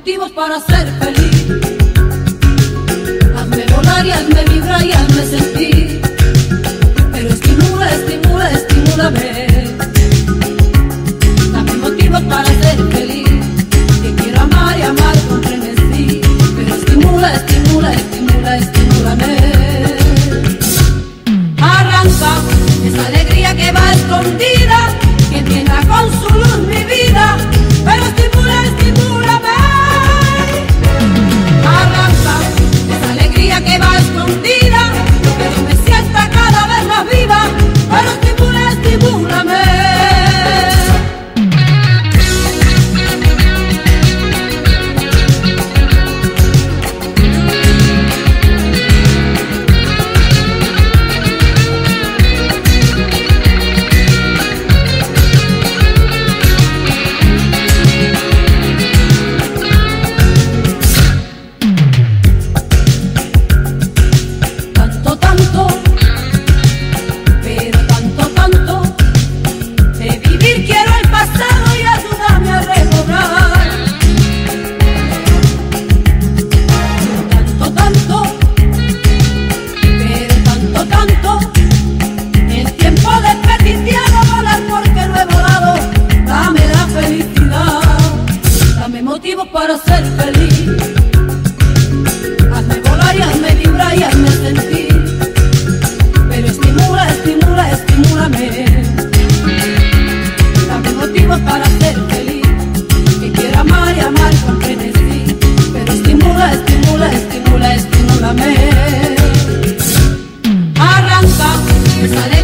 motivos para ser feliz. Arranca